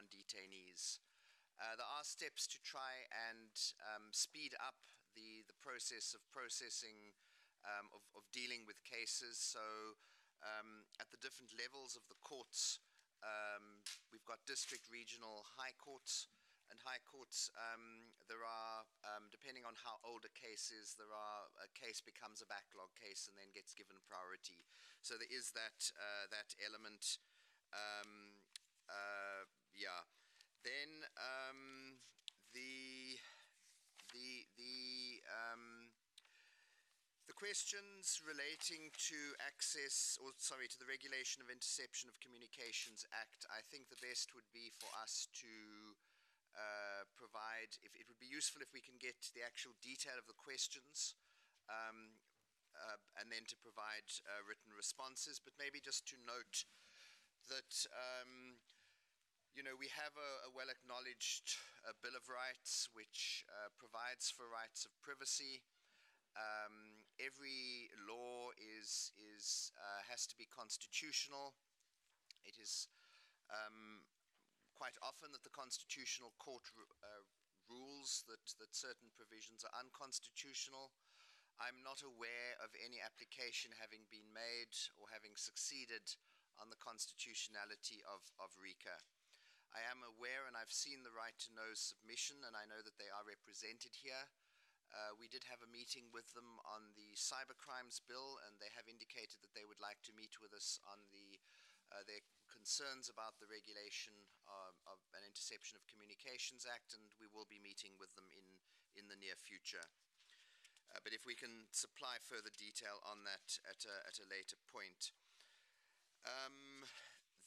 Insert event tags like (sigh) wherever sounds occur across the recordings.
remand detainees. Uh, there are steps to try and um, speed up the, the process of processing, um, of, of, dealing with cases. So, um, at the different levels of the courts, um, we've got district, regional, high courts. And high courts, um, there are, um, depending on how old a case is, there are a case becomes a backlog case and then gets given priority. So there is that uh, that element. Uh, yeah. Then um, the the the um, the questions relating to access, or sorry, to the Regulation of Interception of Communications Act, I think the best would be for us to uh, provide, if it would be useful if we can get the actual detail of the questions, um, uh, and then to provide uh, written responses, but maybe just to note that um, you know, we have a, a well acknowledged uh, Bill of Rights which uh, provides for rights of privacy. Um, every law is, is, uh, has to be constitutional. It is um, quite often that the Constitutional Court uh, rules that, that certain provisions are unconstitutional. I'm not aware of any application having been made or having succeeded on the constitutionality of, of RICA. I am aware and I've seen the right to know submission, and I know that they are represented here. Uh, we did have a meeting with them on the cyber crimes bill, and they have indicated that they would like to meet with us on the uh, their concerns about the regulation of, of, an interception of communications act, and we will be meeting with them in in the near future. Uh, but if we can supply further detail on that at a, at a later point. Um,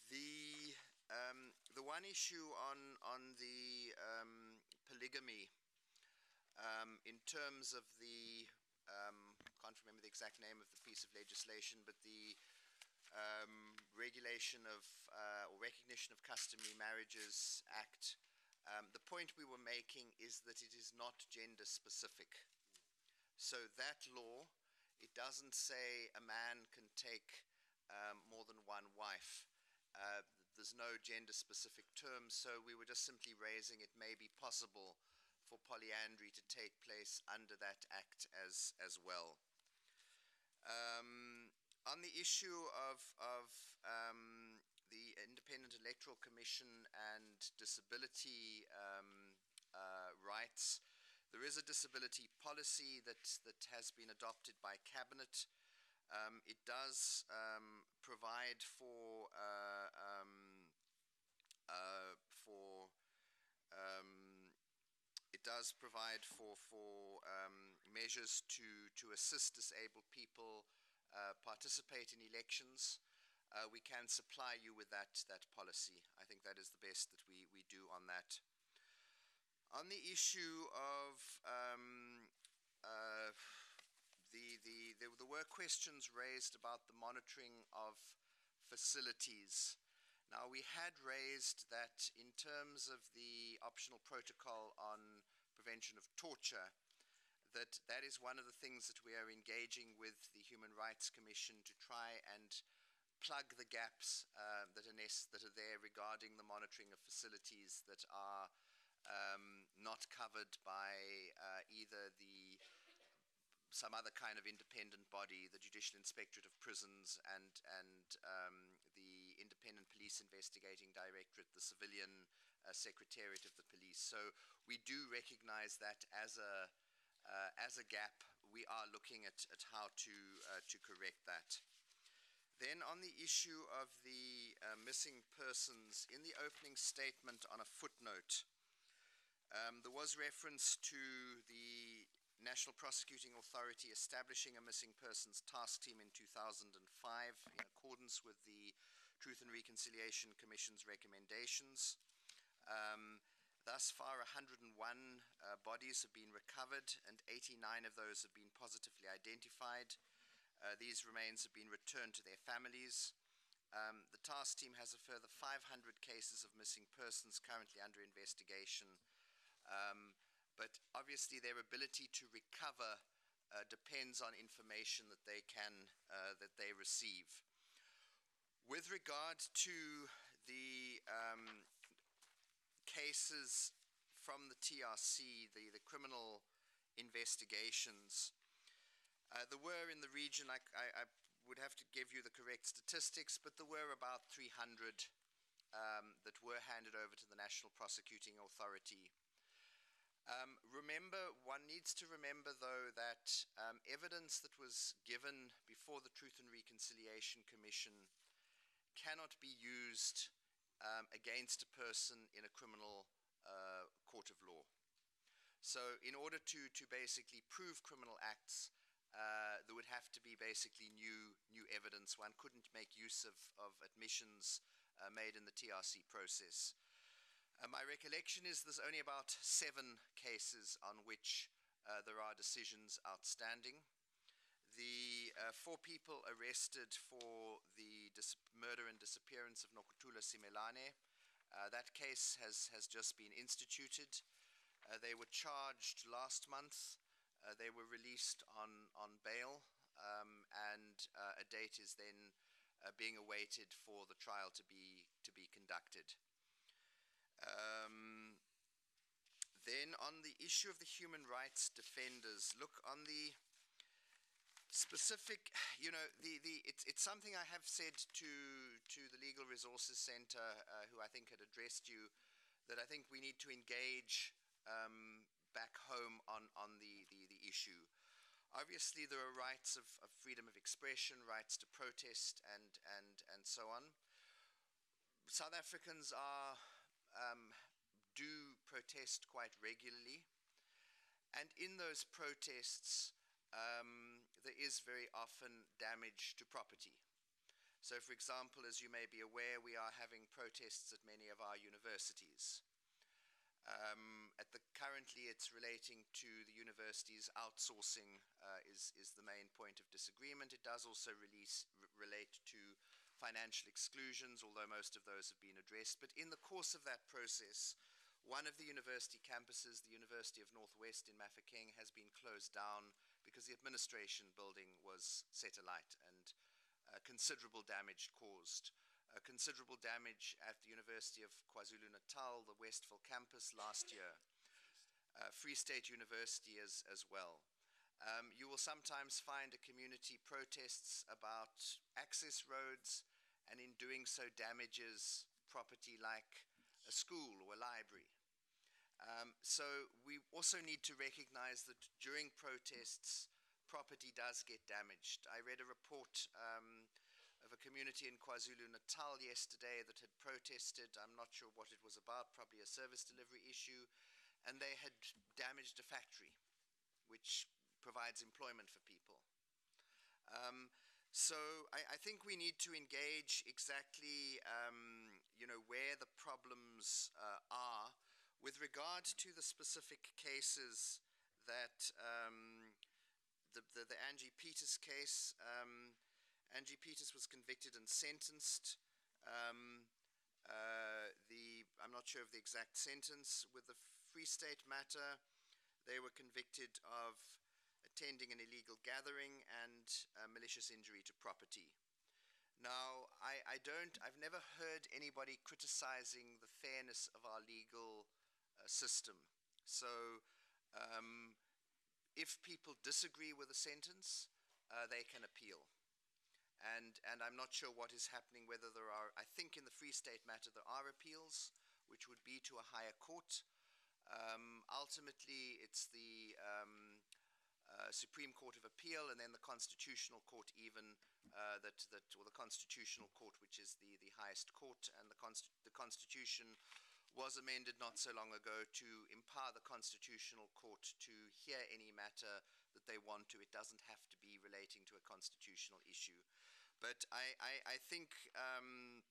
the um, the one issue on on the um, polygamy, um, in terms of the um, can't remember the exact name of the piece of legislation, but the um, regulation of uh, or recognition of customary marriages act. Um, the point we were making is that it is not gender specific. So that law, it doesn't say a man can take more than one wife. Uh, there's no gender specific term, so we were just simply raising it may be possible for polyandry to take place under that act as, as well. Um, on the issue of, of um, the Independent Electoral Commission and disability um, uh, rights, there is a disability policy that, that has been adopted by Cabinet. Um, it does um, provide for uh, um, uh, for um, it does provide for for um, measures to to assist disabled people uh, participate in elections. Uh, we can supply you with that that policy. I think that is the best that we we do on that. On the issue of um, uh, the, the, there, there were questions raised about the monitoring of facilities. Now, we had raised that in terms of the optional protocol on prevention of torture, that that is one of the things that we are engaging with the Human Rights Commission to try and plug the gaps uh, that, are that are there regarding the monitoring of facilities that are um, not covered by uh, either the some other kind of independent body, the Judicial Inspectorate of Prisons and and um, the Independent Police Investigating Directorate, the Civilian uh, Secretariat of the Police. So we do recognize that as a uh, as a gap. We are looking at, at how to uh, to correct that. Then on the issue of the uh, missing persons, in the opening statement on a footnote, um, there was reference to the National Prosecuting Authority establishing a missing persons task team in 2005 in accordance with the Truth and Reconciliation Commission's recommendations. Um, thus far, 101 uh, bodies have been recovered, and 89 of those have been positively identified. Uh, these remains have been returned to their families. Um, the task team has a further 500 cases of missing persons currently under investigation. Um, but obviously their ability to recover uh, depends on information that they can uh, that they receive. With regard to the um, cases from the TRC, the, the criminal investigations. Uh, there were in the region, I, I, I, would have to give you the correct statistics, but there were about 300 um, that were handed over to the National Prosecuting Authority. Um, remember, one needs to remember, though, that um, evidence that was given before the Truth and Reconciliation Commission cannot be used um, against a person in a criminal uh, court of law. So, in order to, to basically prove criminal acts, uh, there would have to be basically new, new evidence. One couldn't make use of, of admissions uh, made in the TRC process. Uh, my recollection is there's only about seven cases on which uh, there are decisions outstanding. The uh, four people arrested for the murder and disappearance of Nokuthula Simelane, uh, that case has, has just been instituted. Uh, they were charged last month. Uh, they were released on, on bail, um, and a date is then being awaited for the trial to be, to be conducted. Um, then on the issue of the human rights defenders, look, on the specific, you know, the, the, it's, it's something I have said to, to the Legal Resources Center, uh, who I think had addressed you, that I think we need to engage um, back home on, on the, the, the, issue. Obviously, there are rights of, of, freedom of expression, rights to protest, and, and, and so on. South Africans are, um, do protest quite regularly. And in those protests, um, there is very often damage to property. So, for example, as you may be aware, we are having protests at many of our universities. Um, at the currently, it's relating to the universities outsourcing uh, is is the main point of disagreement. It does also release, relate to financial exclusions, although most of those have been addressed. But in the course of that process, one of the university campuses, the University of Northwest in Mafeking, has been closed down because the administration building was set alight and uh, considerable damage caused. Uh, considerable damage at the University of KwaZulu Natal, the Westville campus last year, uh, Free State University as, as well. Um, you will sometimes find a community protests about access roads and in doing so damages property like a school or a library. Um, so we also need to recognize that during protests, property does get damaged. I read a report um, of a community in KwaZulu Natal yesterday that had protested. I'm not sure what it was about, probably a service delivery issue, and they had damaged a factory, which provides employment for people. Um, so I, I, think we need to engage exactly, um, you know, where the problems uh, are with regard to the specific cases that um, the, the, the, Angy Peters case, um, Angy Peters was convicted and sentenced. Um, uh, the I'm not sure of the exact sentence. With the Free State matter, they were convicted of attending an illegal gathering and uh, malicious injury to property. Now, I, I, don't, I've never heard anybody criticizing the fairness of our legal uh, system. So um, if people disagree with a sentence, uh, they can appeal. And, and I'm not sure what is happening, whether there are, I think in the Free State matter there are appeals, which would be to a higher court. Um, ultimately, it's the um, uh, Supreme Court of Appeal and then the Constitutional Court, even uh, that, that, or the Constitutional Court, which is the, the highest court, and the, const- the Constitution was amended not so long ago to empower the Constitutional Court to hear any matter that they want to. It doesn't have to be relating to a constitutional issue. But I, I, I think um,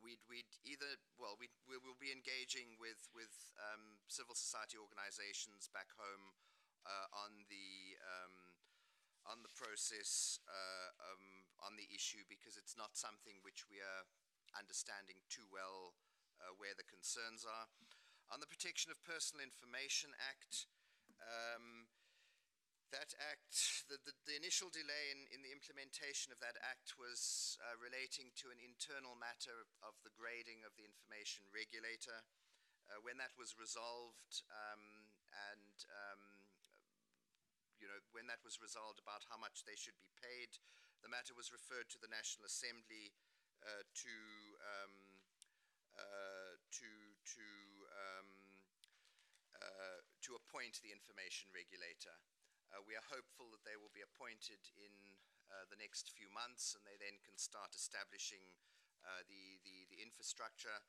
we'd, we'd either, well, we will be engaging with, with um, civil society organizations back home on the um, on the process uh, um, on the issue because it's not something which we are understanding too well uh, where the concerns are. On the Protection of Personal Information Act, um, that act, the, the, the, initial delay in, in the implementation of that act was uh, relating to an internal matter of the grading of the information regulator. uh, when that was resolved um, and um, you know when that was resolved about how much they should be paid, the matter was referred to the National Assembly uh, to um, uh, to to um, uh, to appoint the information regulator. Uh, we are hopeful that they will be appointed in uh, the next few months, and they then can start establishing uh, the, the, the infrastructure.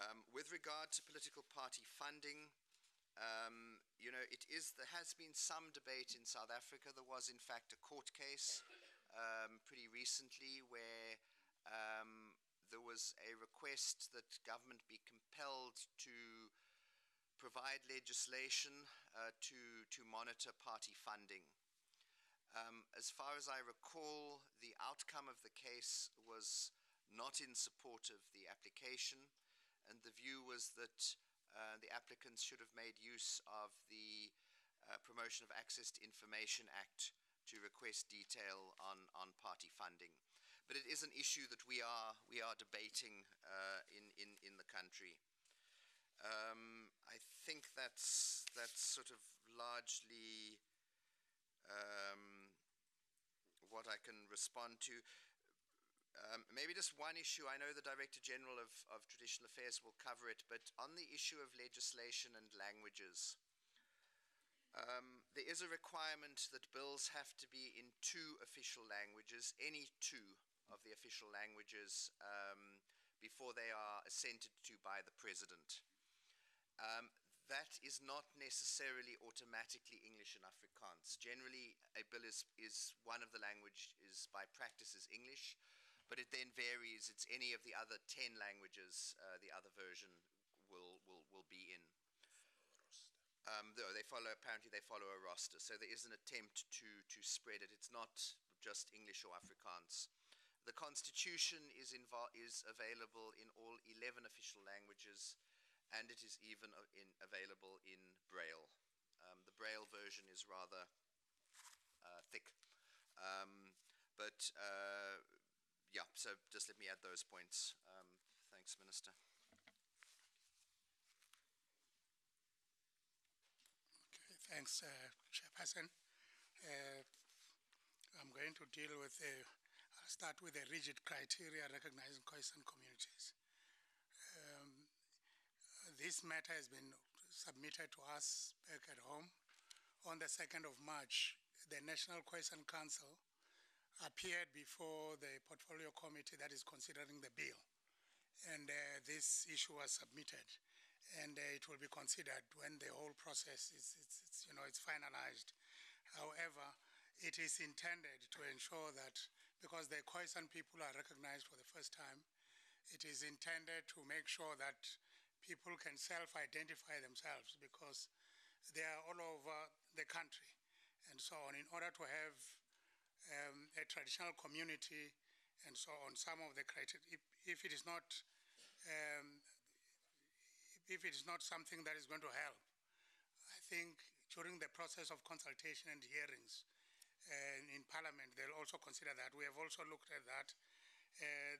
Um, with regard to political party funding, um, you know, it is there has been some debate in South Africa. There was, in fact, a court case um, pretty recently where um, there was a request that government be compelled to provide legislation uh, to to monitor party funding. Um, as far as I recall, the outcome of the case was not in support of the application, and the view was that uh, the applicants should have made use of the uh, Promotion of Access to Information Act to request detail on, on party funding. But it is an issue that we are, we are debating uh, in, in, in the country. Um, I think that's, that's sort of largely um, what I can respond to. Um, maybe just one issue. I know the Director General of, of Traditional Affairs will cover it, but on the issue of legislation and languages, um, there is a requirement that bills have to be in two official languages, any two of the official languages, um, before they are assented to by the President. Um, that is not necessarily automatically English and Afrikaans. Generally, a bill is, is one of the language is by practice is English, but it then varies. It's any of the other 10 languages uh, the other version will, will, will be in. Um, though they follow, apparently they follow a roster. So there is an attempt to, to spread it. It's not just English or Afrikaans. The constitution is, is available in all 11 official languages and it is even in, available in Braille. Um, the Braille version is rather uh, thick. Um, but uh, yeah, so just let me add those points. Um, thanks, Minister. Okay, thanks, uh, Chairperson. Uh, I'm going to deal with, I'll start with the rigid criteria recognizing Khoisan communities this matter has been submitted to us back at home. On the 2nd of March, the National Khoisan Council appeared before the portfolio committee that is considering the bill. And uh, this issue was submitted. And uh, it will be considered when the whole process is, it's, it's, you know, it's finalized. However, it is intended to ensure that because the Khoisan people are recognized for the first time, it is intended to make sure that people can self-identify themselves because they are all over the country and so on. In order to have um, a traditional community and so on, some of the criteria, if, if it is not, um, if it is not something that is going to help, I think during the process of consultation and hearings in Parliament, they'll also consider that. We have also looked at that. Uh,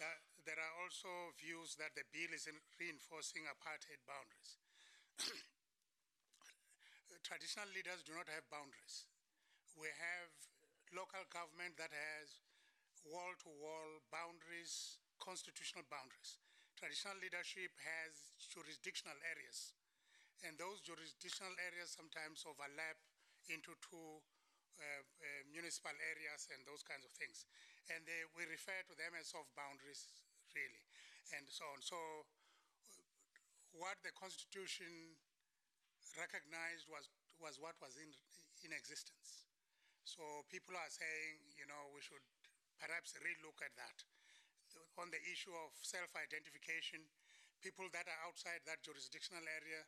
that there are also views that the bill is reinforcing apartheid boundaries. (coughs) Traditional leaders do not have boundaries. We have local government that has wall-to-wall boundaries, constitutional boundaries. Traditional leadership has jurisdictional areas, and those jurisdictional areas sometimes overlap into two uh, uh, municipal areas and those kinds of things and they, we refer to them as soft boundaries, really, and so on. So, what the Constitution recognized was was what was in in existence. So people are saying, you know, we should perhaps relook at that. On the issue of self-identification, people that are outside that jurisdictional area,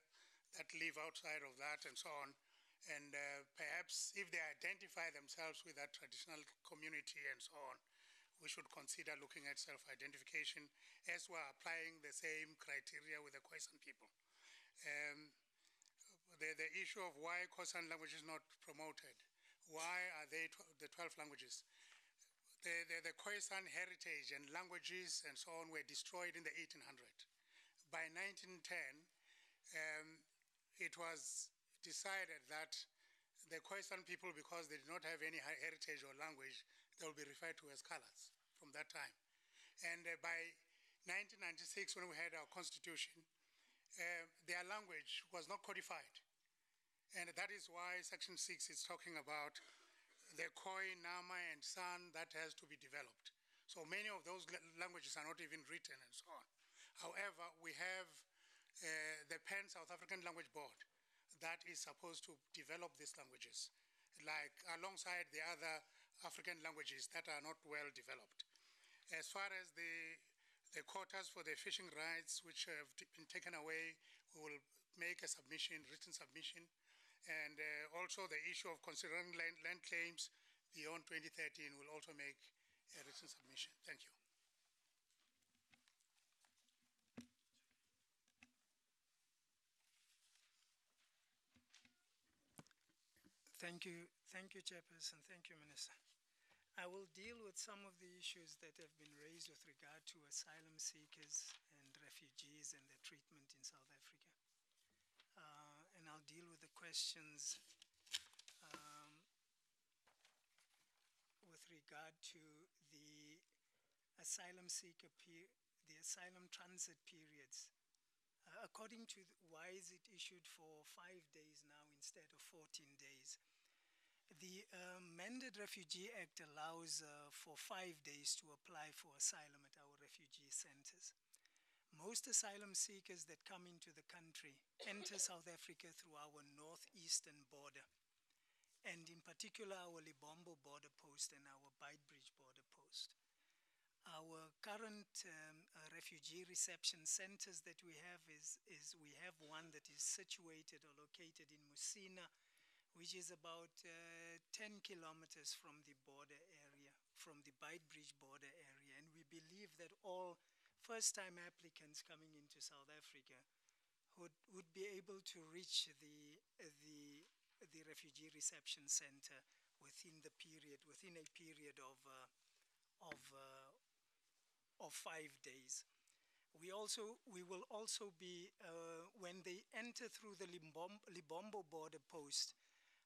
that live outside of that, and so on, and uh, perhaps if they identify themselves with that traditional community and so on, we should consider looking at self-identification as we're applying the same criteria with the Khoisan people. Um, the, the issue of why Khoisan language is not promoted, why are they tw the 12 languages? The, the, the Khoisan heritage and languages and so on were destroyed in the 1800s by 1910, um, it was decided that the Khoisan people, because they did not have any heritage or language, they will be referred to as colours from that time. And uh, by 1996, when we had our constitution, uh, their language was not codified. And that is why Section 6 is talking about the Khoi, Nama, and San that has to be developed. So many of those languages are not even written and so on. However, we have uh, the PAN South African Language Board that is supposed to develop these languages, like alongside the other African languages that are not well developed. As far as the, the quotas for the fishing rights, which have been taken away, we will make a submission, written submission, and uh, also the issue of considering land, land claims beyond 2013 will also make a written submission. Thank you. Thank you, thank you, Chairperson. Thank you, Minister. I will deal with some of the issues that have been raised with regard to asylum seekers and refugees and their treatment in South Africa. Deal with the questions um, with regard to the asylum seeker the asylum transit periods. Uh, according to why is it issued for five days now instead of 14 days? The uh, Amended Refugee Act allows uh, for five days to apply for asylum at our refugee centers. Most asylum seekers that come into the country enter South Africa through our northeastern border, and in particular our Lebombo border post and our Beitbridge border post. Our current um, uh, refugee reception centers that we have is, is we have one that is situated or located in Musina, which is about uh, 10 kilometers from the border area, from the Beitbridge border area. And we believe that all first time applicants coming into South Africa would, would be able to reach the, the, the refugee reception center within the period, within a period of, uh, of, uh, of five days. We also we will also be uh, when they enter through the Libom Lebombo border post.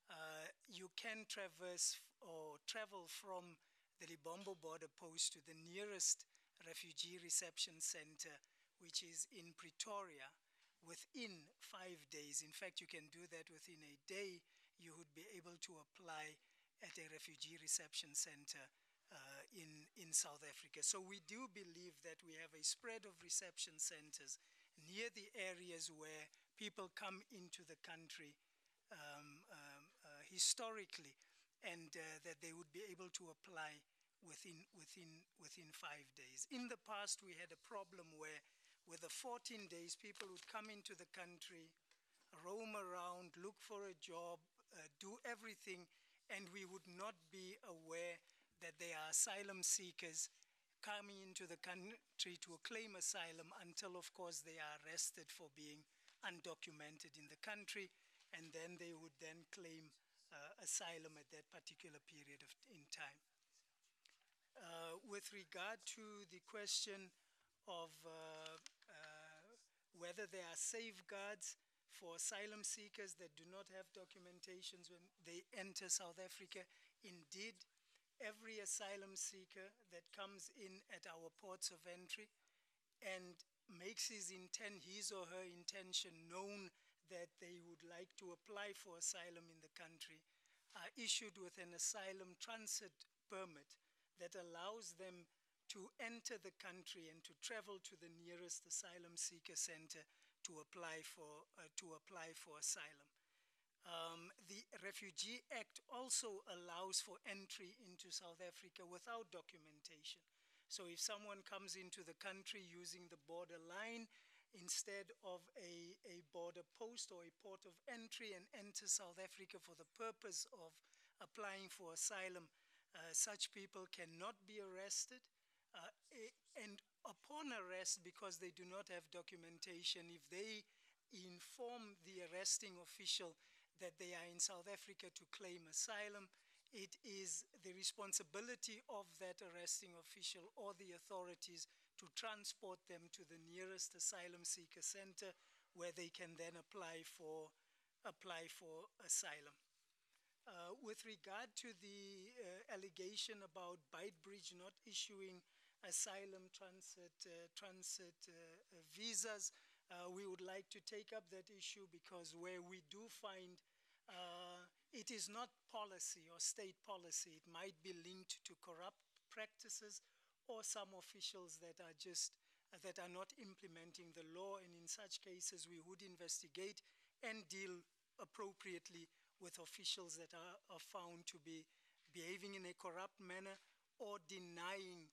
Uh, you can traverse or travel from the Lebombo border post to the nearest refugee reception center, which is in Pretoria, within five days. In fact, you can do that within a day. You would be able to apply at a refugee reception center uh, in, in South Africa. So we do believe that we have a spread of reception centers near the areas where people come into the country um, um, historically, and uh, that they would be able to apply within, within, within five days. In the past, we had a problem where, with the 14 days, people would come into the country, roam around, look for a job, uh, do everything, and we would not be aware that they are asylum seekers coming into the country to claim asylum until, of course, they are arrested for being undocumented in the country, and then they would then claim uh, asylum at that particular period of in time. Uh, with regard to the question of uh, uh, whether there are safeguards for asylum seekers that do not have documentations when they enter South Africa, indeed, every asylum seeker that comes in at our ports of entry and makes his intent, his or her intention known that they would like to apply for asylum in the country are issued with an asylum transit permit that allows them to enter the country and to travel to the nearest asylum seeker center to apply for, uh, to apply for asylum. Um, the Refugee Act also allows for entry into South Africa without documentation. So if someone comes into the country using the border line, instead of a, a border post or a port of entry and enters South Africa for the purpose of applying for asylum, uh, such people cannot be arrested. Uh, and upon arrest, because they do not have documentation, if they inform the arresting official that they are in South Africa to claim asylum, it is the responsibility of that arresting official or the authorities to transport them to the nearest asylum seeker center where they can then apply for, apply for asylum. Uh, with regard to the uh, allegation about Beitbridge not issuing asylum transit, uh, transit uh, uh, visas, uh, we would like to take up that issue because where we do find it is not policy or state policy, it might be linked to corrupt practices or some officials that are just that are not implementing the law. And in such cases we would investigate and deal appropriately with officials that are, are found to be behaving in a corrupt manner or denying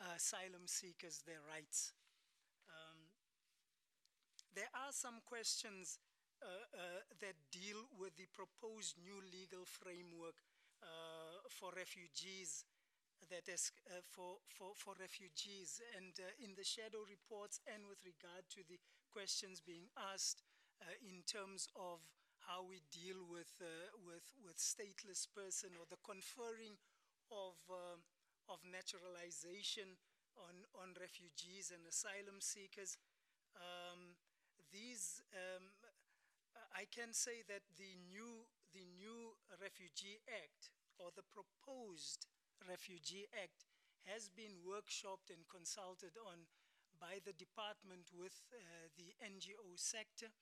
uh, asylum seekers their rights. Um, there are some questions uh, uh, that deal with the proposed new legal framework uh, for refugees that is uh, for, for, for refugees and uh, in the shadow reports and with regard to the questions being asked in terms of how we deal with, uh, with, with stateless person or the conferring of, uh, of naturalization on, on refugees and asylum seekers. Um, these, um, I can say that the new, the new Refugee Act or the proposed Refugee Act has been workshopped and consulted on by the department with uh, the NGO sector.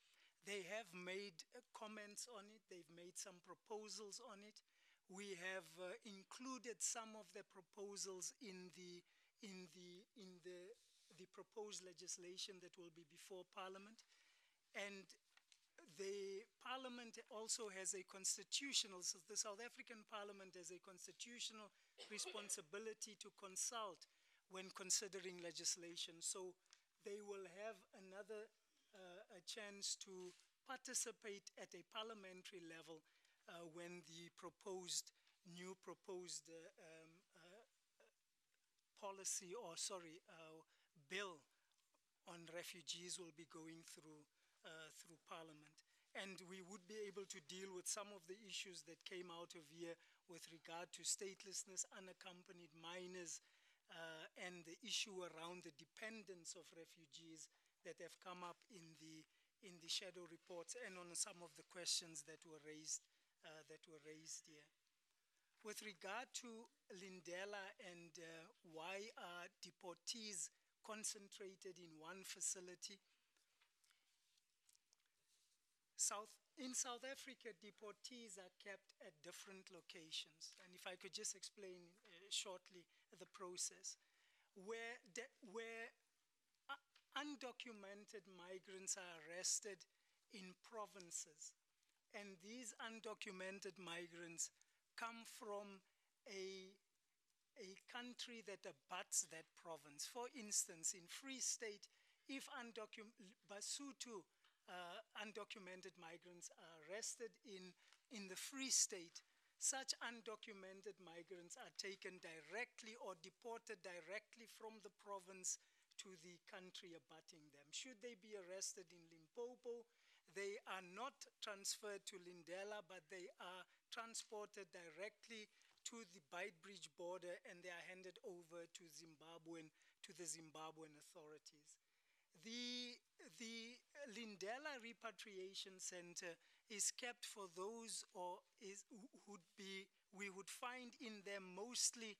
They have made uh, comments on it, they've made some proposals on it. We have uh, included some of the proposals in the, in, the, in the, the proposed legislation that will be before Parliament. And the Parliament also has a constitutional, so the South African Parliament has a constitutional responsibility to consult when considering legislation. So they will have another a chance to participate at a parliamentary level uh, when the proposed, new proposed uh, um, uh, policy or, sorry, bill on refugees will be going through, through parliament. And we would be able to deal with some of the issues that came out of here with regard to statelessness, unaccompanied minors, uh, and the issue around the dependence of refugees that have come up in the in the shadow reports and on some of the questions that were raised uh, that were raised here. With regard to Lindela and uh, why are deportees concentrated in one facility? South, in South Africa, deportees are kept at different locations. And if I could just explain uh, shortly the process. Where, where undocumented migrants are arrested in provinces. And these undocumented migrants come from a, a country that abuts that province. For instance, in Free State, if undocumented, Basotho uh, undocumented migrants are arrested in, in the Free State, such undocumented migrants are taken directly or deported directly from the province to the country abutting them. Should they be arrested in Limpopo, they are not transferred to Lindela, but they are transported directly to the Beitbridge border and they are handed over to Zimbabwean to the Zimbabwean authorities. The, the Lindela Repatriation Center is kept for those or is, would be, we would find in them mostly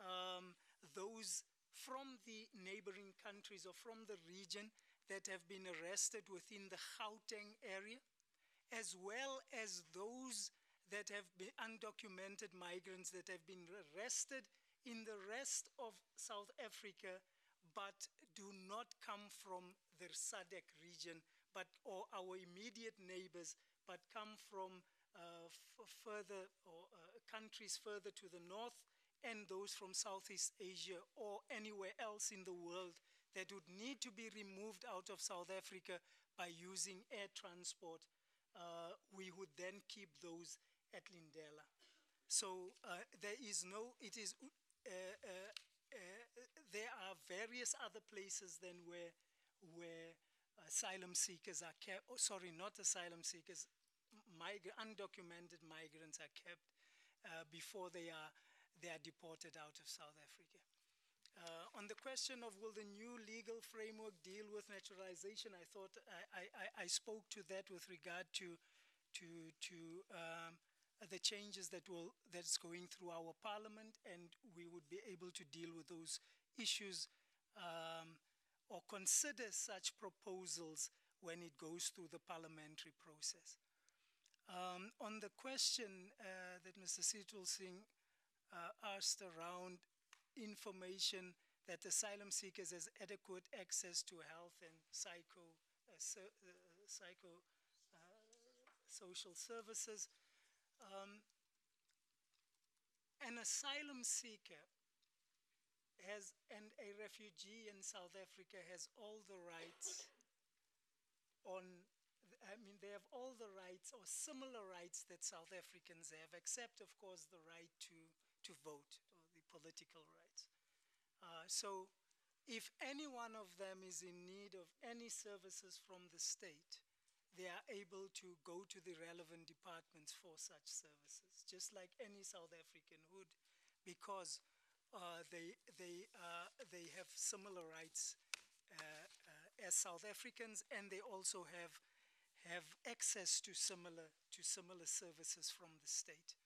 um, those from the neighboring countries or from the region that have been arrested within the Gauteng area, as well as those that have been undocumented migrants that have been arrested in the rest of South Africa but do not come from the SADC region but or our immediate neighbors but come from uh, further or uh, countries further to the north and those from Southeast Asia or anywhere else in the world that would need to be removed out of South Africa by using air transport, uh, we would then keep those at Lindela. So uh, there is no, it is, uh, uh, uh there are various other places then where, where asylum seekers are kept, oh, sorry, not asylum seekers, mig undocumented migrants are kept uh, before they are they are deported out of South Africa. Uh, on the question of will the new legal framework deal with naturalization, I thought I, I, I spoke to that with regard to to to um, the changes that will that's going through our parliament, and we would be able to deal with those issues um, or consider such proposals when it goes through the parliamentary process. Um, on the question uh, that Mr. Seetulsingh uh, asked around information that asylum seekers has adequate access to health and psycho, uh, so, uh, psycho uh, social services. Um, an asylum seeker has, and a refugee in South Africa has all the rights on I mean, they have all the rights or similar rights that South Africans have, except, of course, the right to, to vote or the political rights. Uh, so, if any one of them is in need of any services from the state, they are able to go to the relevant departments for such services, just like any South African would, because uh, they, they, uh, they have similar rights uh, uh, as South Africans, and they also have, have access to similar, to similar services from the state.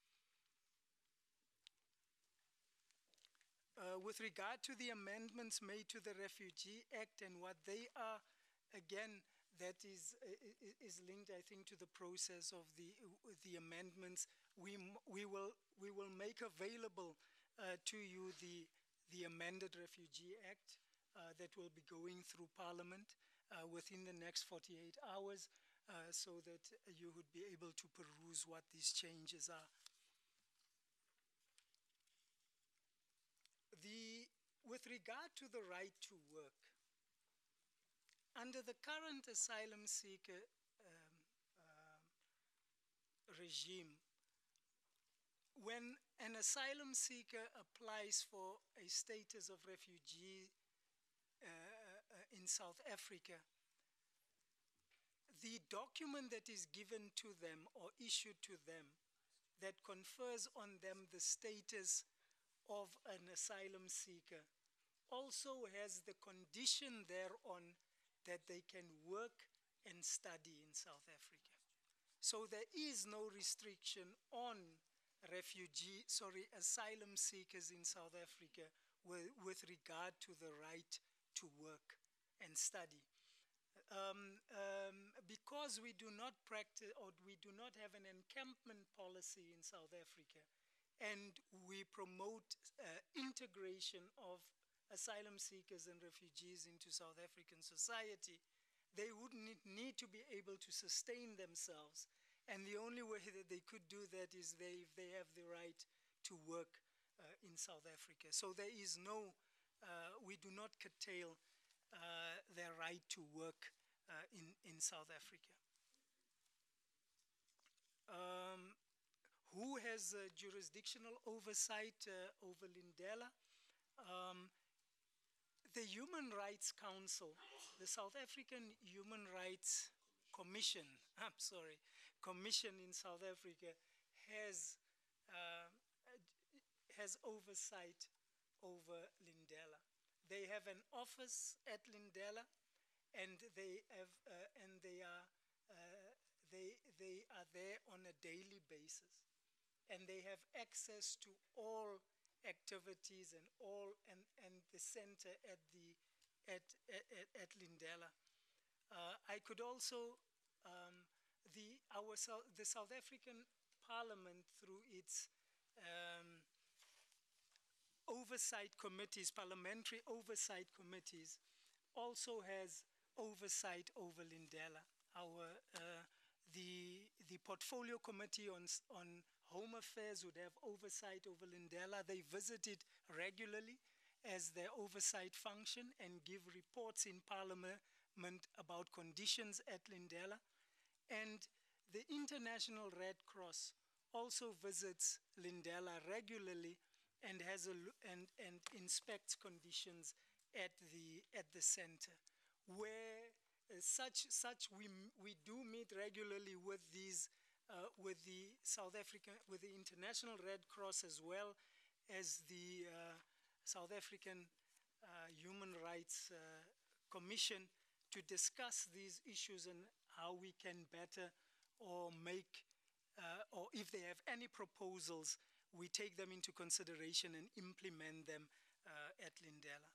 Uh, with regard to the amendments made to the Refugee Act and what they are, again, that is, is linked, I think, to the process of the, the amendments. We, we, will, we will make available uh, to you the, the amended Refugee Act uh, that will be going through Parliament uh, within the next 48 hours uh, so that you would be able to peruse what these changes are. The, with regard to the right to work, under the current asylum seeker um, uh, regime, when an asylum seeker applies for a status of refugee uh, uh, in South Africa, the document that is given to them or issued to them that confers on them the status of an asylum seeker also has the condition thereon that they can work and study in South Africa. So there is no restriction on refugee, sorry, asylum seekers in South Africa with, with regard to the right to work and study. Um, um, because we do not practice or we do not have an encampment policy in South Africa, and we promote uh, integration of asylum seekers and refugees into South African society, they would need, to be able to sustain themselves. And the only way that they could do that is they, if they have the right to work uh, in South Africa. So there is no, uh, we do not curtail uh, their right to work uh, in, in South Africa. Um, who has uh, jurisdictional oversight uh, over Lindela. Um, the Human Rights Council, the South African Human Rights Commission, (laughs) I'm sorry, Commission in South Africa has, uh, has oversight over Lindela. They have an office at Lindela and they have, uh, and they are, uh, they, they are there on a daily basis and they have access to all activities and all and, and the center at the at at, at Lindela. Uh, I could also um, the our the South African Parliament through its um, oversight committees, parliamentary oversight committees, also has oversight over Lindela. Our uh, the the portfolio committee on on Home Affairs would have oversight over Lindela. They visit it regularly as their oversight function and give reports in Parliament about conditions at Lindela. And the International Red Cross also visits Lindela regularly and, has a, and, and inspects conditions at the, at the center, where uh, such, such we, we do meet regularly with these uh, with the South African, with the International Red Cross as well as the uh, South African Human Rights uh, Commission to discuss these issues and how we can better or make, uh, or if they have any proposals, we take them into consideration and implement them uh, at Lindela.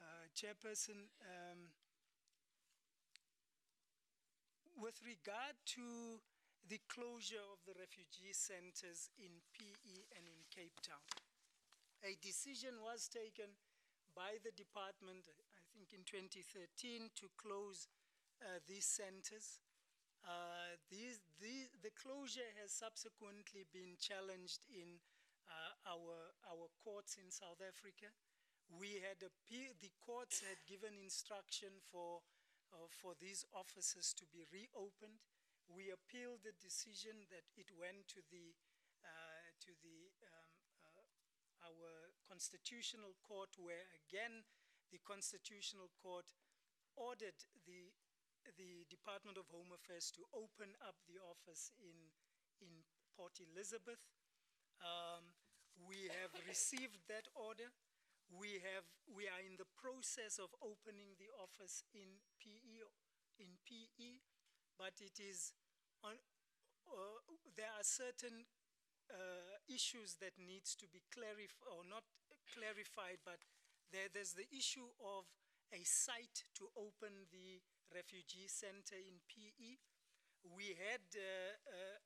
Uh, Chairperson, um, with regard to the closure of the refugee centers in PE and in Cape Town, a decision was taken by the department, I think in 2013, to close uh, these centers. Uh, these, these, the closure has subsequently been challenged in uh, our, our courts in South Africa. We had the courts had given instruction for, uh, for these offices to be reopened. We appealed the decision that it went to the, uh, to the um, uh, our constitutional court, where again the constitutional court ordered the the Department of Home Affairs to open up the office in, in Port Elizabeth. Um, we have received that order. We, have, we are in the process of opening the office in PE, in PE but it is on, uh, there are certain uh, issues that needs to be clarified, or not clarified, but there, there's the issue of a site to open the refugee center in PE. We had uh, uh,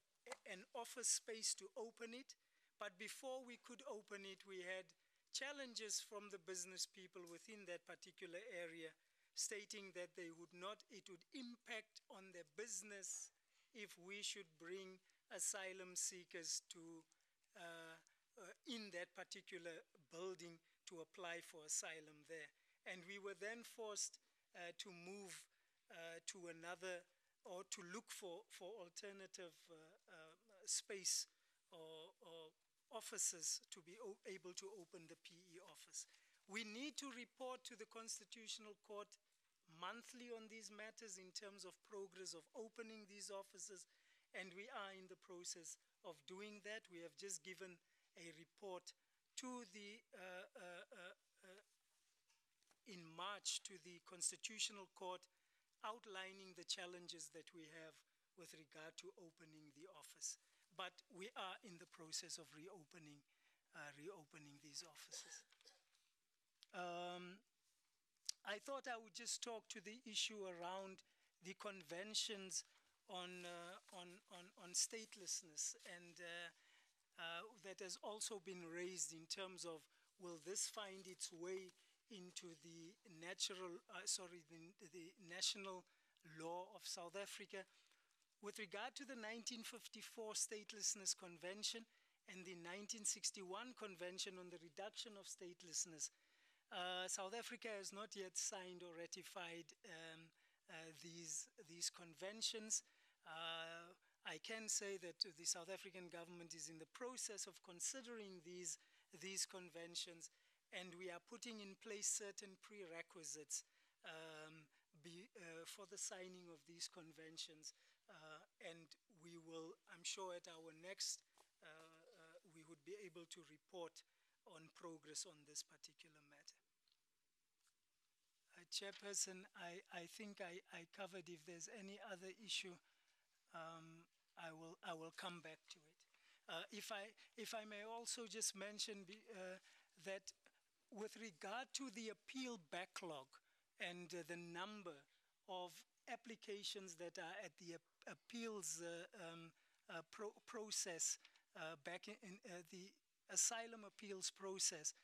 an office space to open it, but before we could open it, we had challenges from the business people within that particular area stating that they would not, it would impact on their business if we should bring asylum seekers to uh, uh, in that particular building to apply for asylum there. And we were then forced uh, to move uh, to another or to look for, for alternative uh, uh, space or, or, offices to be able to open the PE office. We need to report to the Constitutional Court monthly on these matters in terms of progress of opening these offices, and we are in the process of doing that. We have just given a report to the uh, uh, uh, in March to the Constitutional Court outlining the challenges that we have with regard to opening the office. But we are in the process of reopening, uh, reopening these offices. Um, I thought I would just talk to the issue around the conventions on, uh, on, on, on, statelessness, and uh, uh, that has also been raised in terms of will this find its way into the natural, uh, sorry, the, the national law of South Africa. With regard to the 1954 Statelessness Convention and the 1961 Convention on the Reduction of Statelessness, uh, South Africa has not yet signed or ratified um, uh, these, these conventions. Uh, I can say that the South African government is in the process of considering these, these conventions and we are putting in place certain prerequisites um, be, uh, for the signing of these conventions. Uh, and we will, I'm sure at our next, we would be able to report on progress on this particular matter. Uh, Chairperson, I, I think I, I covered if there's any other issue, um, I, will, I will come back to it. Uh, if, I, if I may also just mention be, that with regard to the appeal backlog and uh, the number of applications that are at the appeals uh, um, uh, pro process uh, back in, in uh, the asylum appeals process,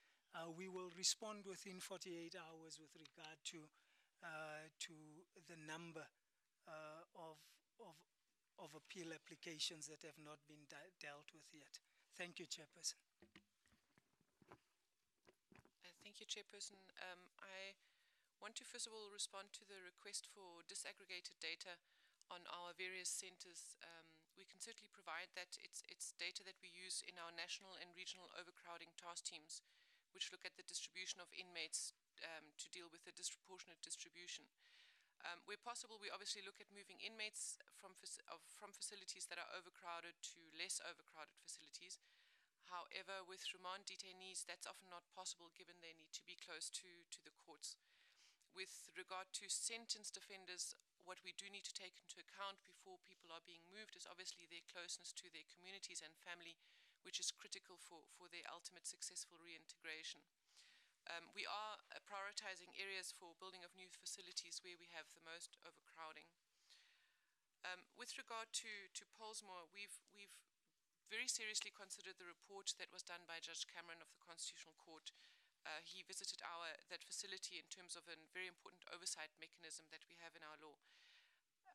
we will respond within 48 hours with regard to to the number of, of of appeal applications that have not been dealt with yet. Thank you, Chairperson. Thank you, Chairperson. Um, I want to first of all respond to the request for disaggregated data on our various centres. Um, we can certainly provide that. It's, it's data that we use in our national and regional overcrowding task teams, which look at the distribution of inmates um, to deal with the disproportionate distribution. Um, where possible, we obviously look at moving inmates from, from facilities that are overcrowded to less overcrowded facilities. However, with remand detainees, that's often not possible given they need to be close to, to the courts. With regard to sentenced offenders, what we do need to take into account before people are being moved is obviously their closeness to their communities and family, which is critical for, for their ultimate successful reintegration. Um, we are uh, prioritizing areas for building of new facilities where we have the most overcrowding. Um, with regard to, to we've, we've very seriously considered the report that was done by Judge Cameron of the Constitutional Court. Uh, he visited our that facility in terms of a very important oversight mechanism that we have in our law.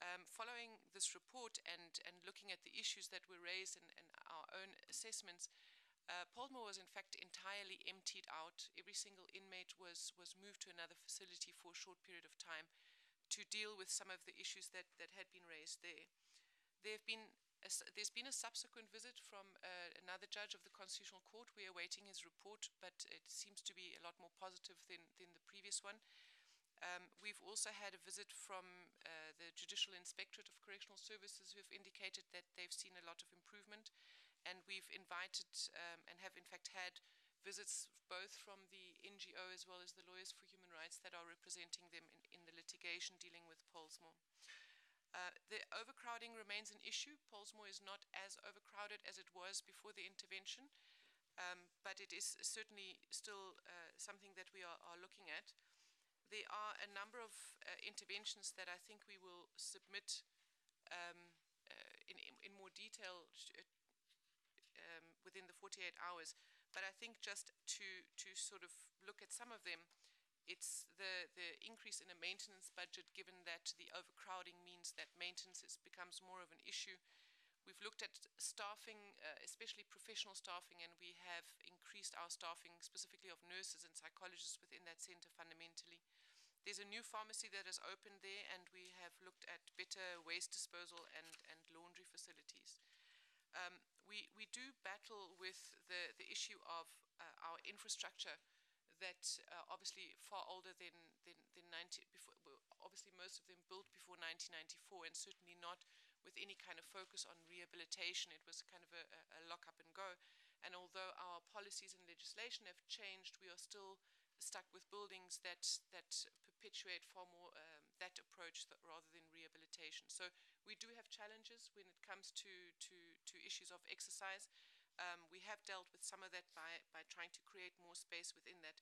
Um, following this report and, and looking at the issues that were raised and, in our own assessments, uh, Pollsmoor was in fact entirely emptied out. Every single inmate was, was moved to another facility for a short period of time to deal with some of the issues that, that had been raised there. There have been a, there's been a subsequent visit from uh, another judge of the Constitutional Court. We are awaiting his report, but it seems to be a lot more positive than, than the previous one. Um, we've also had a visit from uh, the Judicial Inspectorate of Correctional Services who have indicated that they've seen a lot of improvement. And we've invited um, and have in fact had visits both from the NGO as well as the Lawyers for Human Rights that are representing them in, in the litigation dealing with Pollsmoor. Uh, the overcrowding remains an issue. Pollsmoor is not as overcrowded as it was before the intervention, um, but it is certainly still uh, something that we are, are, looking at. There are a number of uh, interventions that I think we will submit um, uh, in, in, more detail uh, um, within the 48 hours. But I think just to, to sort of look at some of them, it's the, the increase in a maintenance budget, given that the overcrowding means that maintenance is, becomes more of an issue. We've looked at staffing, uh, especially professional staffing, and we have increased our staffing, specifically of nurses and psychologists within that center fundamentally. There's a new pharmacy that has opened there, and we have looked at better waste disposal and, and laundry facilities. Um, we, we do battle with the, the issue of uh, our infrastructure that uh, obviously far older than, than, than 90, before, obviously most of them built before 1994 and certainly not with any kind of focus on rehabilitation. It was kind of a, a lock up and go. And although our policies and legislation have changed, we are still stuck with buildings that, that perpetuate far more um, that approach rather than rehabilitation. So we do have challenges when it comes to, to, to issues of exercise. Um, we have dealt with some of that by, by trying to create more space within that,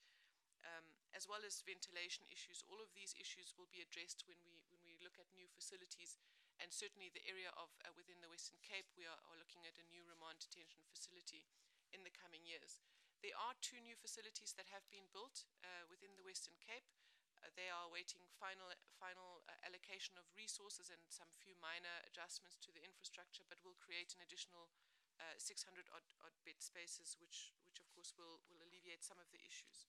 um, as well as ventilation issues. All of these issues will be addressed when we, when we look at new facilities. And certainly the area of uh, within the Western Cape, we are, are looking at a new remand detention facility in the coming years. There are two new facilities that have been built uh, within the Western Cape. Uh, they are awaiting final, final uh, allocation of resources and some few minor adjustments to the infrastructure, but will create an additional uh, 600 odd, odd, bed spaces, which, which of course will, will alleviate some of the issues.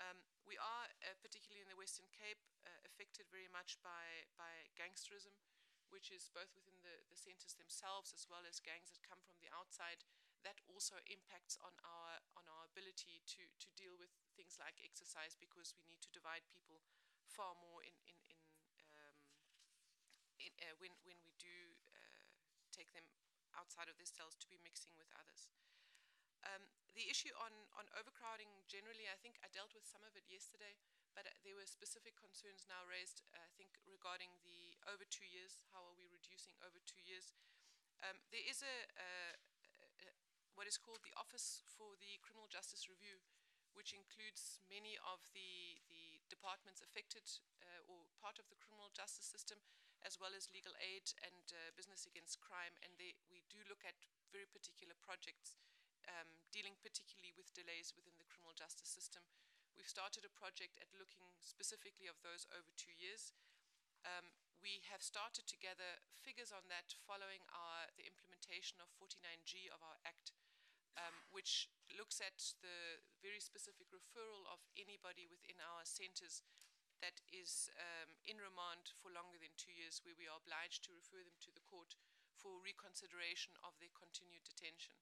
Um, we are, uh, particularly in the Western Cape, affected very much by, by gangsterism, which is both within the, the centers themselves as well as gangs that come from the outside that also impacts on our on our ability to to deal with things like exercise because we need to divide people far more in in, in, um, in uh, when when we do uh, take them outside of their cells to be mixing with others. Um, the issue on, on overcrowding generally, I think I dealt with some of it yesterday, but uh, there were specific concerns now raised, uh, I think, regarding the over two years. How are we reducing over two years? Um, there is a, a, what is called the Office for the Criminal Justice Review, which includes many of the, the departments affected uh, or part of the criminal justice system, as well as legal aid and uh, business against crime. And they, we do look at very particular projects um, dealing particularly with delays within the criminal justice system. We've started a project at looking specifically of those over two years. Um, we have started to gather figures on that following our, the implementation of 49G of our Act um, which looks at the very specific referral of anybody within our centers that is um, in remand for longer than two years, where we are obliged to refer them to the court for reconsideration of their continued detention.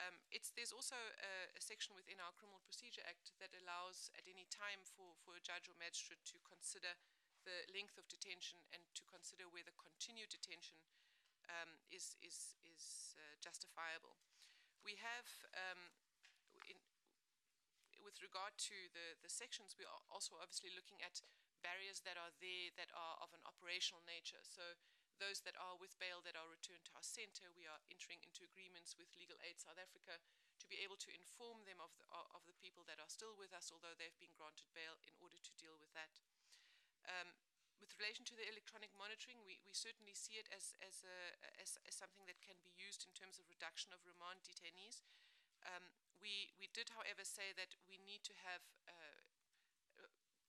Um, there's also a, a, section within our Criminal Procedure Act that allows at any time for, for a judge or magistrate to consider the length of detention and to consider whether continued detention um, is, is, is uh, justifiable. we have, um, in, with regard to the, the sections, we are also obviously looking at barriers that are there that are of an operational nature. So those that are with bail that are returned to our center, we are entering into agreements with Legal Aid South Africa to be able to inform them of the, of the people that are still with us, although they've been granted bail, in order to deal with that. Um, with relation to the electronic monitoring, we, we certainly see it as, as, a, as, as, something that can be used in terms of reduction of remand detainees. Um, we, we did, however, say that we need to have uh,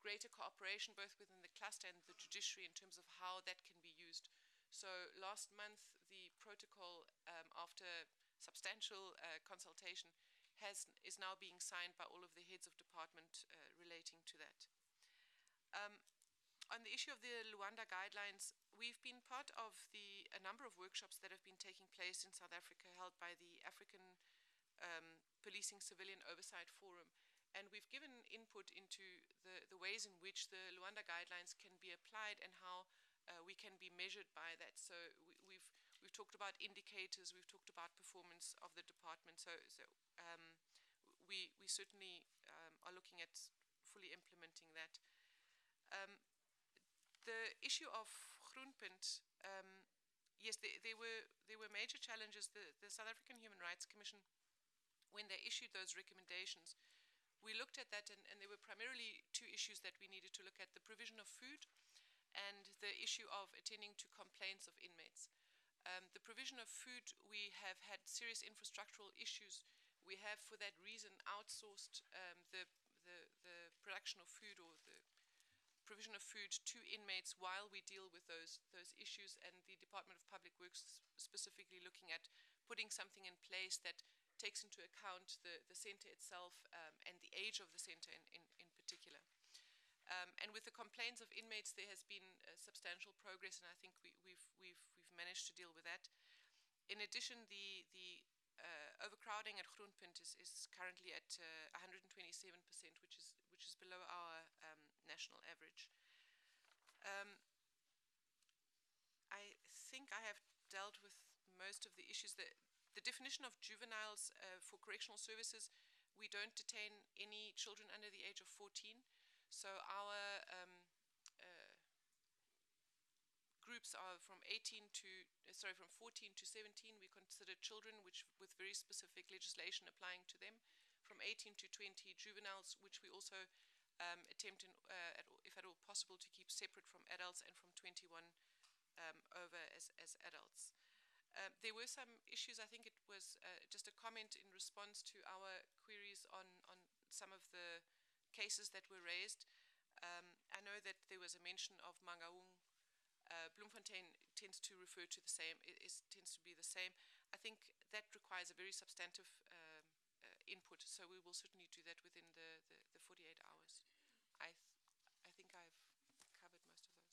greater cooperation both within the cluster and the judiciary in terms of how that can be used. So last month, the protocol, um, after substantial uh, consultation, has, is now being signed by all of the heads of department uh, relating to that. Um, on the issue of the Luanda guidelines, we've been part of the a number of workshops that have been taking place in South Africa, held by the African um, Policing Civilian Oversight Forum, and we've given input into the, the ways in which the Luanda guidelines can be applied and how uh, we can be measured by that. So we, have we've, we've talked about indicators, we've talked about performance of the department. So so um, we we certainly um, are looking at fully implementing that. Um, the issue of Groenpunt, um, yes, there, there, were there were major challenges. The, the South African Human Rights Commission, when they issued those recommendations, we looked at that, and, and, there were primarily two issues that we needed to look at: the provision of food, and the issue of attending to complaints of inmates. Um, the provision of food, we have had serious infrastructural issues. We have, for that reason, outsourced um, the, the, the production of food or the provision of food to inmates while we deal with those those issues and the Department of Public Works specifically looking at putting something in place that takes into account the, the center itself um, and the age of the center in, in. Um, and with the complaints of inmates, there has been uh, substantial progress, and I think we, have we've, we've, we've managed to deal with that. In addition, the, the uh, overcrowding at Groenpunt is, is currently at 127%, uh, which is, which is below our um, national average. Um, I think I have dealt with most of the issues. The, the definition of juveniles uh, for correctional services, we don't detain any children under the age of 14. So our um, uh, groups are from 18 to, uh, sorry, from 14 to 17. We consider children, which with very specific legislation applying to them. From 18 to 20 juveniles, which we also um, attempt, in, uh, at, if at all possible, to keep separate from adults, and from 21 um, over as, as adults. Um, there were some issues, I think it was uh, just a comment in response to our queries on, on some of the cases that were raised. Um, I know that there was a mention of Mangaung uh, Bloemfontein tends to refer to the same, it is, tends to be the same. I think that requires a very substantive um, uh, input, so we will certainly do that within the, the, the 48 hours. I, th I think I've covered most of those.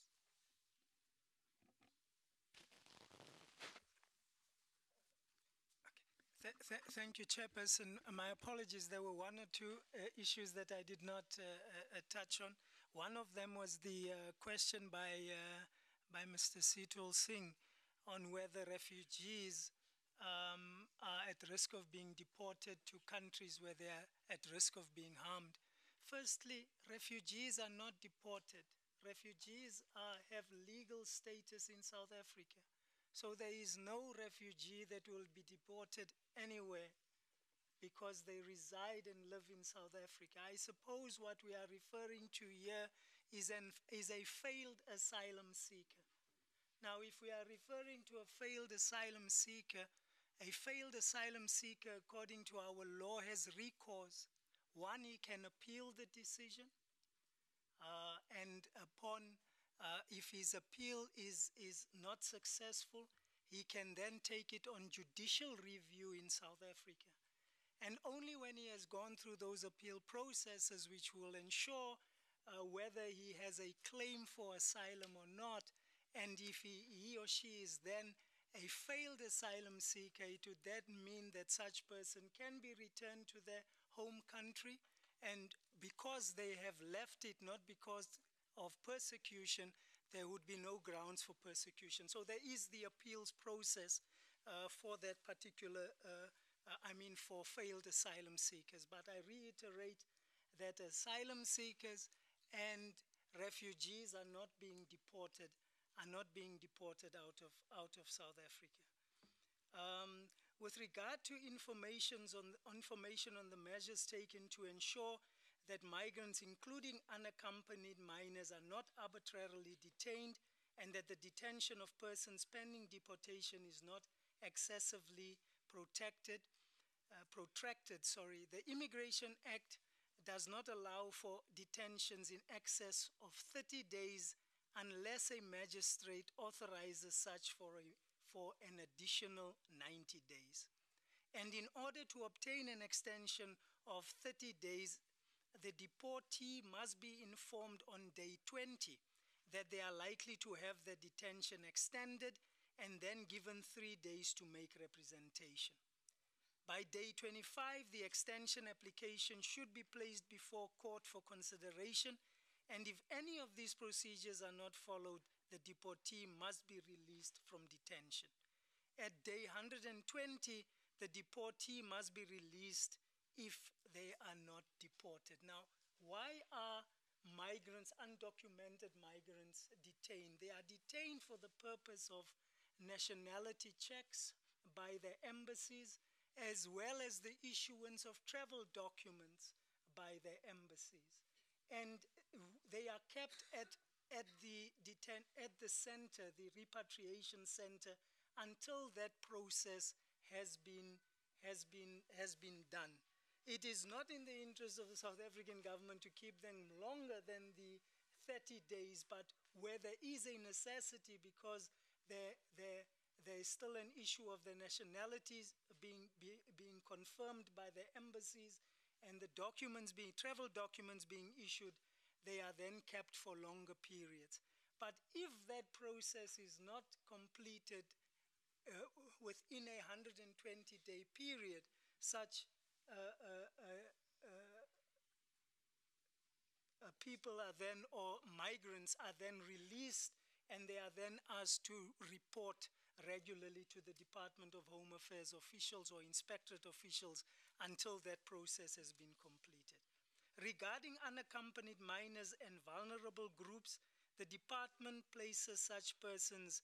Th th thank you, Chairperson. My apologies, there were one or two uh, issues that I did not uh, uh, touch on. One of them was the uh, question by uh, by Mr. Seetulsingh on whether refugees um, are at risk of being deported to countries where they are at risk of being harmed. Firstly, refugees are not deported. Refugees are, have legal status in South Africa. So there is no refugee that will be deported anywhere because they reside and live in South Africa. I suppose what we are referring to here is, an, is a failed asylum seeker. Now, if we are referring to a failed asylum seeker, a failed asylum seeker, according to our law, has recourse. One, he can appeal the decision, uh, and upon, uh, if his appeal is, is not successful, he can then take it on judicial review in South Africa. And only when he has gone through those appeal processes, which will ensure uh, whether he has a claim for asylum or not, and if he, he or she is then a failed asylum seeker, it would then mean that such person can be returned to their home country, and because they have left it, not because of persecution, there would be no grounds for persecution. So there is the appeals process uh, for that particular uh, uh, I mean, for failed asylum seekers. But I reiterate that asylum seekers and refugees are not being deported, are not being deported out of, out of South Africa. Um, with regard to on, information on the measures taken to ensure that migrants, including unaccompanied minors, are not arbitrarily detained and that the detention of persons pending deportation is not excessively protected, uh, protracted. Sorry, the Immigration Act does not allow for detentions in excess of 30 days unless a magistrate authorizes such for, a, for an additional 90 days. And in order to obtain an extension of 30 days, the deportee must be informed on day 20 that they are likely to have their detention extended and then given three days to make representation. By day 25, the extension application should be placed before court for consideration, and if any of these procedures are not followed, the deportee must be released from detention. At day 120, the deportee must be released if they are not deported. Now, why are migrants, undocumented migrants, detained? They are detained for the purpose of nationality checks by the embassies, as well as the issuance of travel documents by the embassies. And they are kept at, at, the, at the center, the repatriation center, until that process has been, has been, has been done. It is not in the interest of the South African government to keep them longer than the 30 days, but where there is a necessity because there, there, there is still an issue of the nationalities being, be, being confirmed by the embassies and the documents being, travel documents being issued, they are then kept for longer periods. But if that process is not completed uh, within a 120 day period, such people are then, or migrants are then released and they are then asked to report regularly to the Department of Home Affairs officials or inspectorate officials until that process has been completed. Regarding unaccompanied minors and vulnerable groups, the department places such persons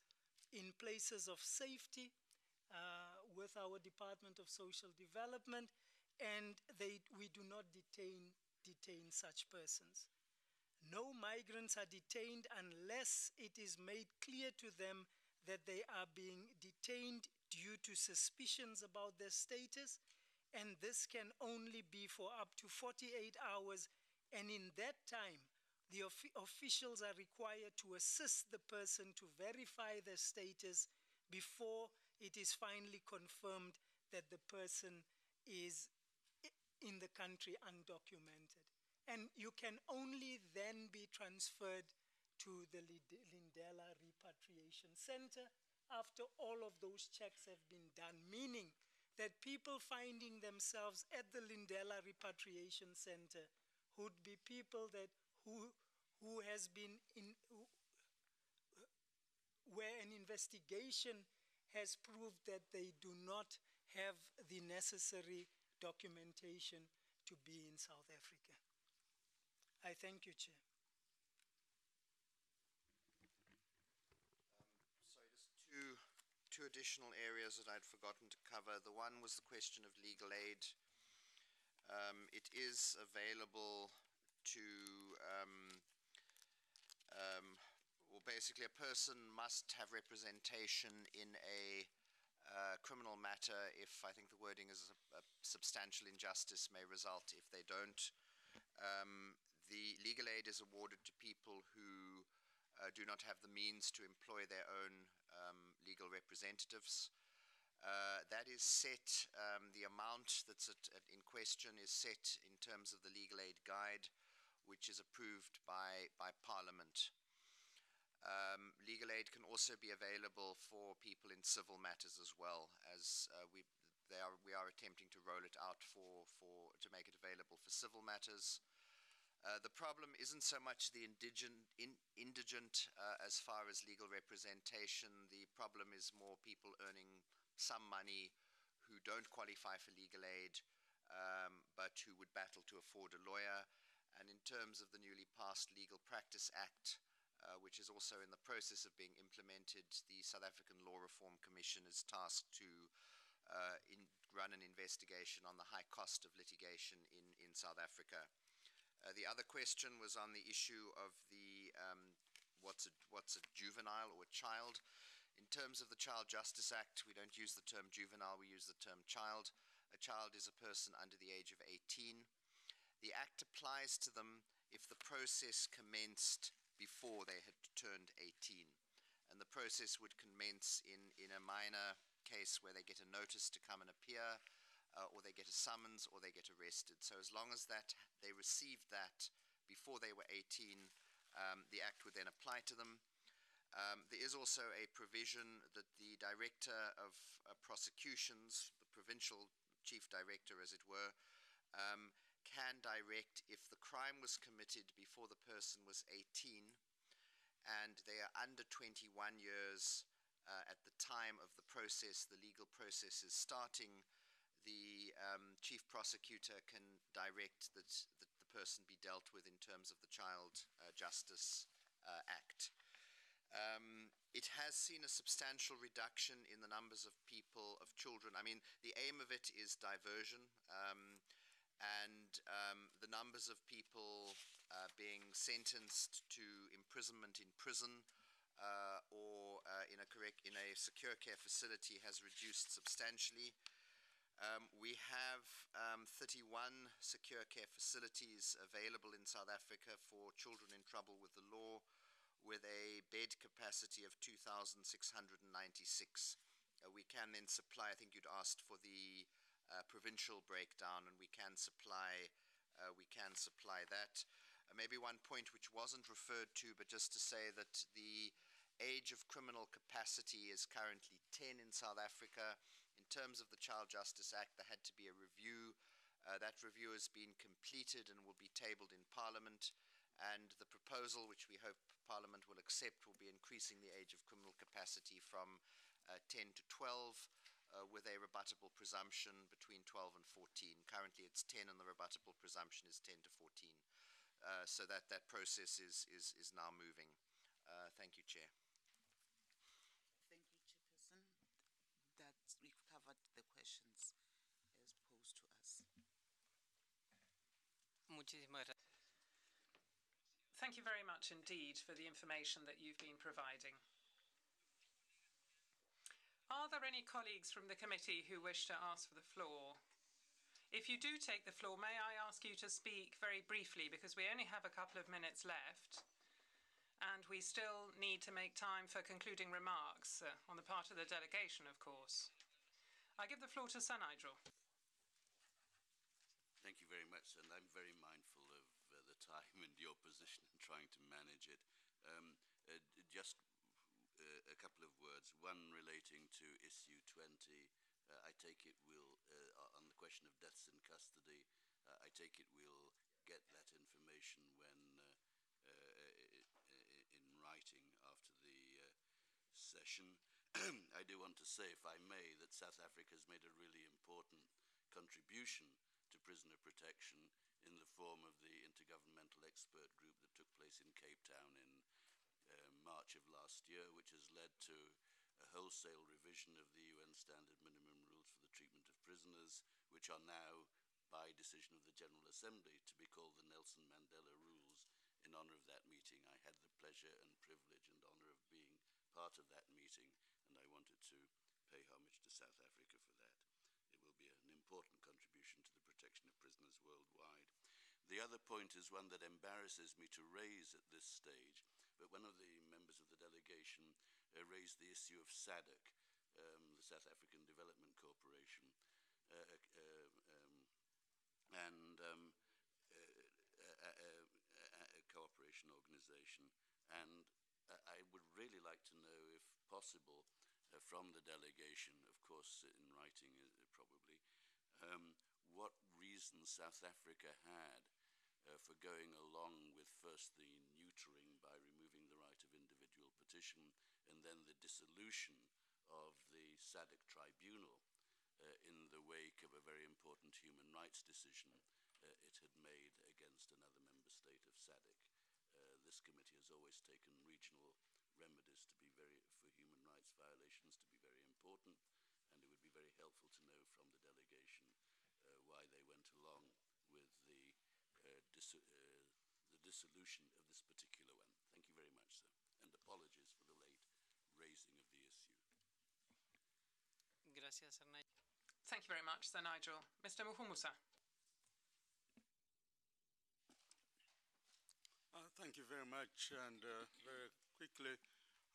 in places of safety uh, with our Department of Social Development and they, we do not detain, detain such persons. No migrants are detained unless it is made clear to them that they are being detained due to suspicions about their status, and this can only be for up to 48 hours, and in that time, the officials are required to assist the person to verify their status before it is finally confirmed that the person is in the country undocumented. And you can only then be transferred to the Lindela Repatriation Center after all of those checks have been done, meaning that people finding themselves at the Lindela Repatriation Center would be people that who, who has been in, who, where an investigation has proved that they do not have the necessary documentation to be in South Africa. I thank you, Chair. Um, sorry, just two, two additional areas that I'd forgotten to cover. The one was the question of legal aid. Um, it is available to, um, um well, basically, a person must have representation in a uh, criminal matter if I think the wording is a, a, substantial injustice may result if they don't. Um, the legal aid is awarded to people who uh, do not have the means to employ their own um, legal representatives. Uh, that is set, um, the amount that's at, at in question is set in terms of the legal aid guide, which is approved by, by Parliament. Um, legal aid can also be available for people in civil matters as well, as uh, we are, we are attempting to roll it out for, for to make it available for civil matters. Uh, the problem isn't so much the indigent, in, indigent uh, as far as legal representation. The problem is more people earning some money who don't qualify for legal aid, um, but who would battle to afford a lawyer. And in terms of the newly passed Legal Practice Act, uh, which is also in the process of being implemented, the South African Law Reform Commission is tasked to uh, in, run an investigation on the high cost of litigation in, in South Africa. Uh, the other question was on the issue of the um, what's a, what's a juvenile or a child. In terms of the Child Justice Act, we don't use the term juvenile, we use the term child. A child is a person under the age of 18. The Act applies to them if the process commenced before they had turned 18. And the process would commence in, in a minor case where they get a notice to come and appear, uh, or they get a summons, or they get arrested. So as long as that they received that before they were 18, um, the Act would then apply to them. Um, there is also a provision that the Director of uh, Prosecutions, the provincial chief director, as it were, um, can direct if the crime was committed before the person was 18 and they are under 21 years uh, at the time of the process, the legal process is starting, the um, chief prosecutor can direct that, that, the person be dealt with in terms of the Child uh, Justice uh, Act. Um, it has seen a substantial reduction in the numbers of people, of children. I mean, the aim of it is diversion. Um, and um, the numbers of people uh, being sentenced to imprisonment in prison uh, or uh, in a correct in a secure care facility has reduced substantially. Um, we have um, 31 secure care facilities available in South Africa for children in trouble with the law, with a bed capacity of 2,696. Uh, we can then supply. I think you'd asked for the uh, provincial breakdown, and we can supply uh, we can supply that. Uh, maybe one point which wasn't referred to, but just to say that the age of criminal capacity is currently 10 in South Africa. In terms of the Child Justice Act, there had to be a review. Uh, that review has been completed and will be tabled in Parliament. And the proposal, which we hope Parliament will accept, will be increasing the age of criminal capacity from uh, 10 to 12 uh, with a rebuttable presumption between 12 and 14. Currently it's 10 and the rebuttable presumption is 10 to 14. Uh, so that, that process is, is, is now moving. Uh, thank you, Chair. Thank you, Chairperson. That we've covered the questions as posed to us. Thank you very much indeed for the information that you've been providing. Are there any colleagues from the committee who wish to ask for the floor? If you do take the floor, may I ask you to speak very briefly because we only have a couple of minutes left and we still need to make time for concluding remarks uh, on the part of the delegation, of course. I give the floor to Sir Nigel. Thank you very much, and I'm very mindful of uh, the (laughs) time and your position in trying to manage it. Um, uh, just uh, a couple of words. One relating to issue 20. Uh, I take it we'll, uh, on the question of deaths in custody, uh, I take it we'll get that information when uh, uh, in writing after the session. (clears throat) I do want to say, if I may, that South Africa has made a really important contribution to prisoner protection in the form of the Intergovernmental Expert Group that took place in Cape Town in March of last year, which has led to a wholesale revision of the UN Standard Minimum Rules for the Treatment of Prisoners, which are now, by decision of the General Assembly, to be called the Nelson Mandela Rules. In honour of that meeting, I had the pleasure and privilege and honour of being part of that meeting, and I wanted to pay homage to South Africa for that. It will be an important contribution to the protection of prisoners worldwide. The other point is one that embarrasses me to raise at this stage, but one of the members of the delegation uh, raised the issue of SADC, um, the South African Development Corporation, uh, uh, um, and um, uh, a, cooperation organization. And I would really like to know, if possible, from the delegation, of course, in writing probably, um, what reasons South Africa had uh, for going along with first the neutering by removing the right of petition and then the dissolution of the SADC tribunal uh, in the wake of a very important human rights decision uh, it had made against another member state of SADC. Uh, this committee has always taken regional remedies to be very, for human rights violations to be very important, and it would be very helpful to know from the delegation uh, why they went along with the, uh, dis uh, the dissolution of this particular one. Thank you very much, sir, and apologies for the late raising of the issue. Gracias, Sir Nigel. Thank you very much, Sir Nigel. Mr. Muhumuza. Uh, thank you very much. And uh, very quickly,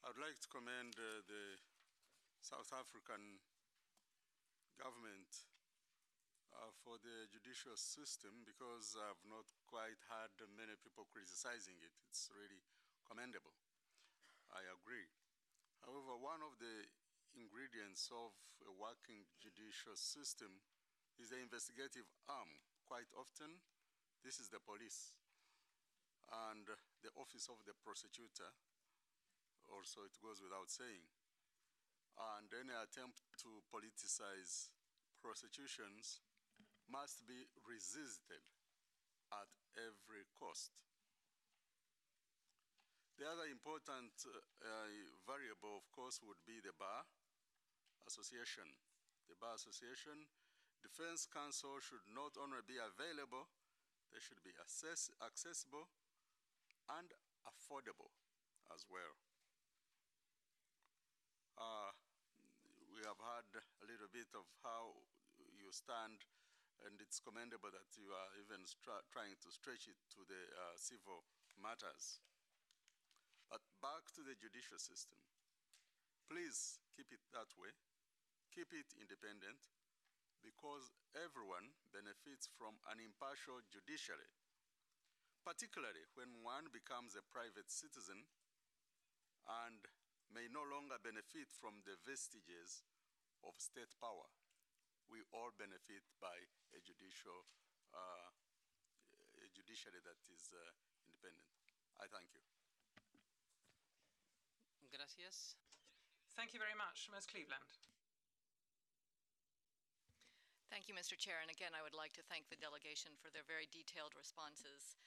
I would like to commend uh, the South African government uh, for the judicial system because I've not quite had many people criticizing it. It's really commendable. I agree. One of the ingredients of a working judicial system is the investigative arm. Quite often, this is the police and the office of the prosecutor, also it goes without saying. And any attempt to politicize prosecutions must be resisted at every cost. The other important uh, uh, variable, of course, would be the bar association. The bar association defense counsel should not only be available, they should be access accessible and affordable as well. Uh, we have heard a little bit of how you stand, and it's commendable that you are even trying to stretch it to the uh, civil matters. But back to the judicial system. Please keep it that way. Keep it independent because everyone benefits from an impartial judiciary particularly when one becomes a private citizen and may no longer benefit from the vestiges of state power. We all benefit by a judicial, uh, a judiciary that is uh, independent. I thank you. Gracias. Thank you very much, Ms. Cleveland. Thank you, Mr. Chair. And again, I would like to thank the delegation for their very detailed responses.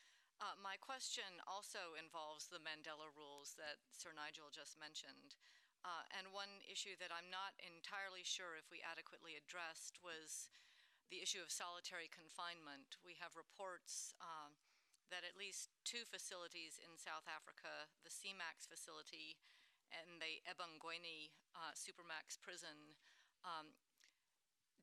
Uh, my question also involves the Mandela rules that Sir Nigel just mentioned. Uh, and one issue that I'm not entirely sure if we adequately addressed was the issue of solitary confinement. We have reports um, that at least two facilities in South Africa, the CMAX facility and the Ebongweni uh, Supermax prison, um,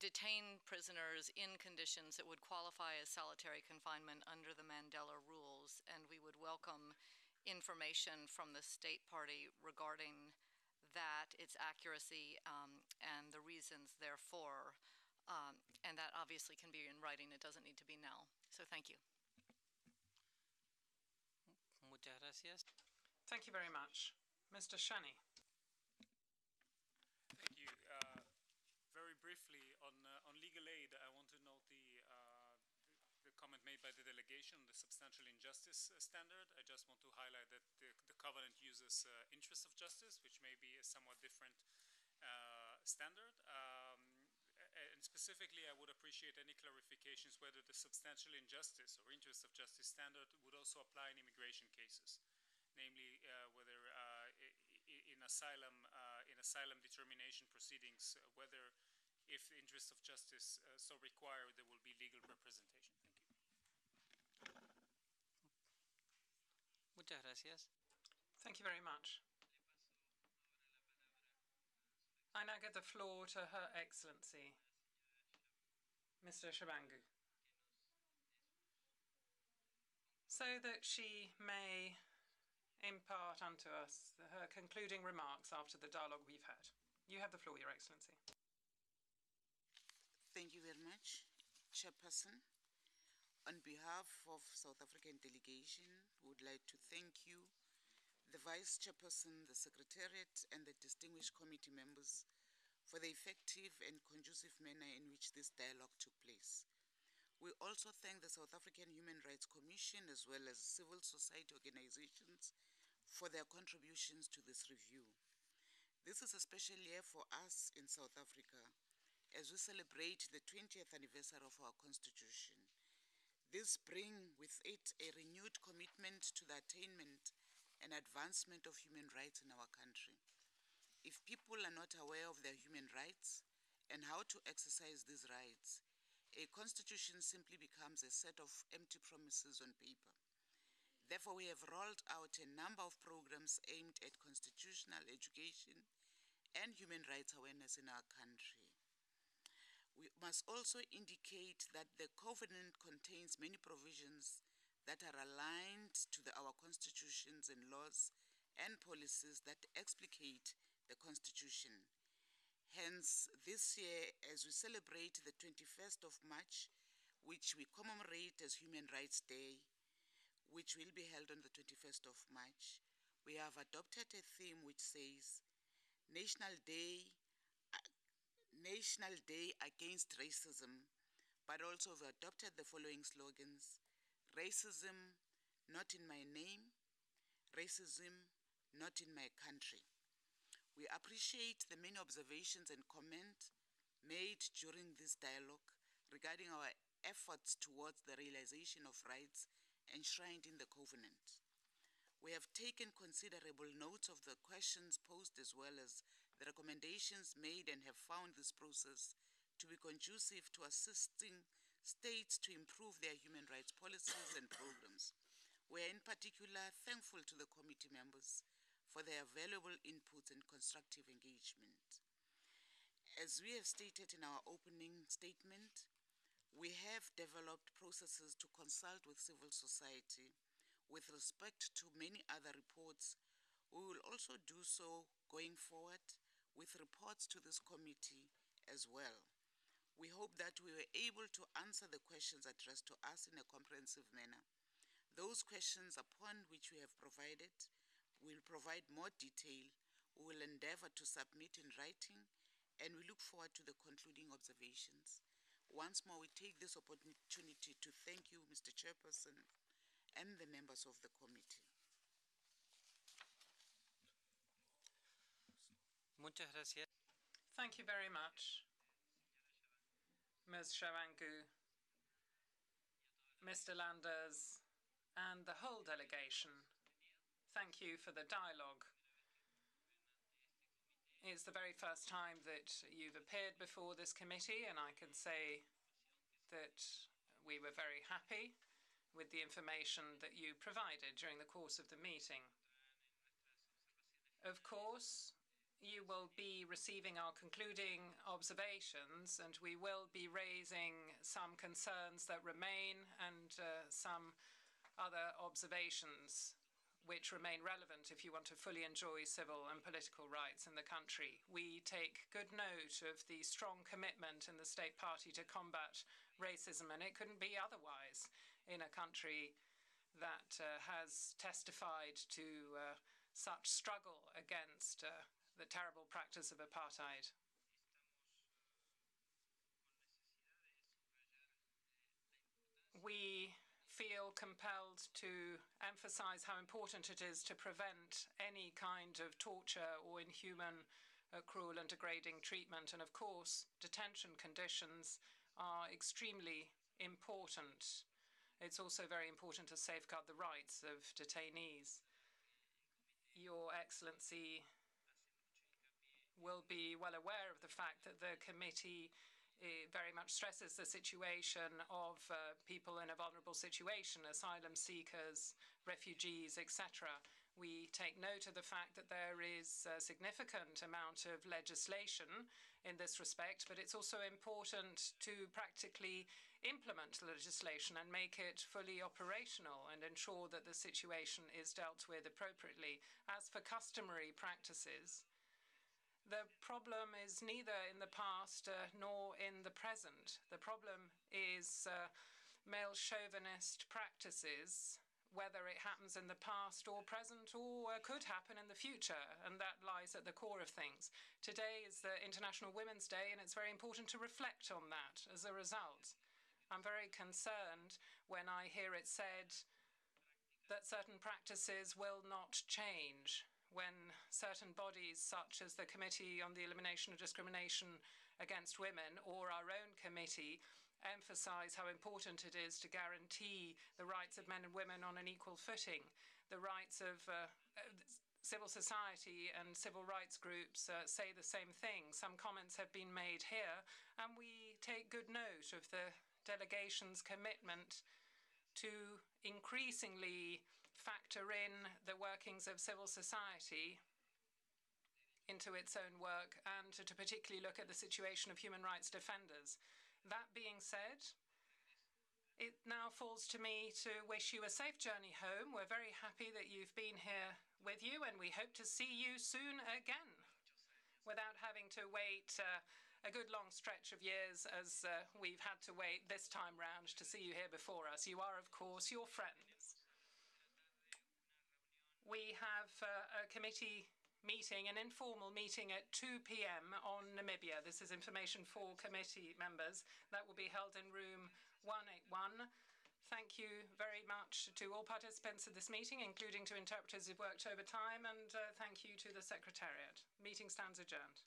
detain prisoners in conditions that would qualify as solitary confinement under the Mandela rules, and we would welcome information from the state party regarding that, its accuracy, um, and the reasons therefore. Um, and that obviously can be in writing, it doesn't need to be now. So thank you. Muchas gracias. Thank you very much. Mr. Shany. Thank you. Uh, very briefly, on, uh, on legal aid, I want to note the, uh, the, the, comment made by the delegation on the substantial injustice standard. I just want to highlight that the, the covenant uses uh, interest of justice, which may be a somewhat different uh, standard. Um, and specifically, I would appreciate any clarifications whether the substantial injustice or interest of justice standard would also apply in immigration cases, namely uh, whether asylum in asylum determination proceedings, whether if the interests of justice uh, so require, there will be legal representation. Thank you. Muchas gracias. Thank you very much. I now give the floor to Her Excellency, Mr. Shabangu, so that she may impart unto us her concluding remarks after the dialogue we've had. You have the floor, Your Excellency. Thank you very much, Chairperson. On behalf of South African delegation, would like to thank you, the Vice Chairperson, the Secretariat, and the distinguished committee members for the effective and conducive manner in which this dialogue took place. We also thank the South African Human Rights Commission as well as civil society organizations for their contributions to this review. This is a special year for us in South Africa as we celebrate the 20th anniversary of our Constitution. This brings with it a renewed commitment to the attainment and advancement of human rights in our country. If people are not aware of their human rights and how to exercise these rights, a constitution simply becomes a set of empty promises on paper. Therefore, we have rolled out a number of programs aimed at constitutional education and human rights awareness in our country. We must also indicate that the covenant contains many provisions that are aligned to the, our constitutions and laws and policies that explicate the constitution. Hence, this year, as we celebrate the 21st of March, which we commemorate as Human Rights Day, which will be held on the 21st of March, we have adopted a theme which says National Day, uh, National Day Against Racism, but also we adopted the following slogans Racism, not in my name, racism, not in my country. We appreciate the many observations and comments made during this dialogue regarding our efforts towards the realization of rights enshrined in the Covenant. We have taken considerable notes of the questions posed as well as the recommendations made and have found this process to be conducive to assisting states to improve their human rights policies and programs. We are in particular thankful to the committee members for their valuable input and constructive engagement. As we have stated in our opening statement, we have developed processes to consult with civil society with respect to many other reports. We will also do so going forward with reports to this committee as well. We hope that we were able to answer the questions addressed to us in a comprehensive manner. Those questions upon which we have provided will provide more detail. We will endeavor to submit in writing and we look forward to the concluding observations. Once more, we take this opportunity to thank you, Mr. Chairperson, and the members of the committee. Muchas gracias. Thank you very much, Ms. Sharangu, Mr. Landers, and the whole delegation. Thank you for the dialogue. It's the very first time that you've appeared before this committee, and I can say that we were very happy with the information that you provided during the course of the meeting. Of course, you will be receiving our concluding observations, and we will be raising some concerns that remain and uh, some other observations which remain relevant if you want to fully enjoy civil and political rights in the country. We take good note of the strong commitment in the state party to combat racism, and it couldn't be otherwise in a country that uh, has testified to uh, such struggle against uh, the terrible practice of apartheid. We feel compelled to emphasize how important it is to prevent any kind of torture or inhuman, uh, cruel, and degrading treatment. And of course, detention conditions are extremely important. It's also very important to safeguard the rights of detainees. Your Excellency will be well aware of the fact that the committee it very much stresses the situation of uh, people in a vulnerable situation, asylum seekers, refugees, etc. We take note of the fact that there is a significant amount of legislation in this respect, but it's also important to practically implement legislation and make it fully operational and ensure that the situation is dealt with appropriately. As for customary practices, the problem is neither in the past uh, nor in the present. The problem is uh, male chauvinist practices, whether it happens in the past or present or uh, could happen in the future, and that lies at the core of things. Today is the International Women's Day, and it's very important to reflect on that as a result. I'm very concerned when I hear it said that certain practices will not change when certain bodies, such as the Committee on the Elimination of Discrimination Against Women or our own committee, emphasize how important it is to guarantee the rights of men and women on an equal footing, the rights of uh, civil society and civil rights groups uh, say the same thing. Some comments have been made here, and we take good note of the delegation's commitment to increasingly factor in the workings of civil society into its own work and to, particularly look at the situation of human rights defenders. That being said, it now falls to me to wish you a safe journey home. We're very happy that you've been here with you, and we hope to see you soon again without having to wait uh, a good long stretch of years as uh, we've had to wait this time round to see you here before us. You are, of course, your friends. We have uh, a committee meeting, an informal meeting at 2 p.m. on Namibia. This is information for committee members. That will be held in room 181. Thank you very much to all participants of this meeting, including to interpreters who've worked overtime, and uh, thank you to the Secretariat. Meeting stands adjourned.